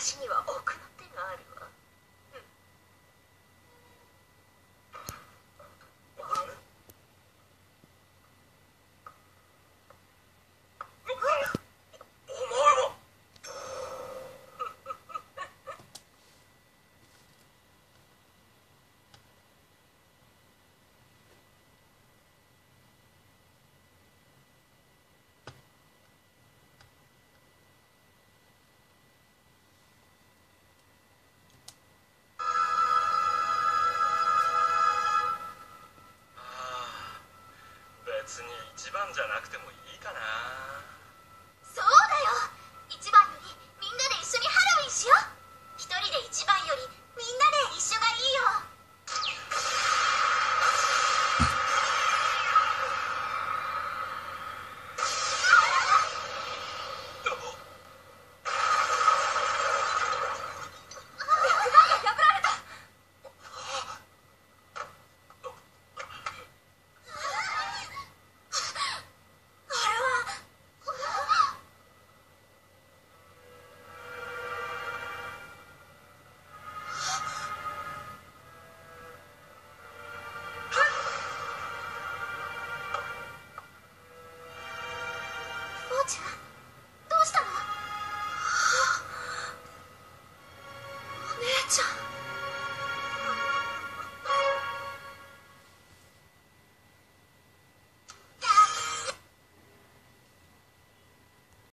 私には多くの別に一番じゃなくてもいいかな。そうだよ。一番よりみんなで一緒にハロウィンしよう。一人で一番よりみんなで一緒がいいよ。ちゃんどうしたの？お姉ちゃん。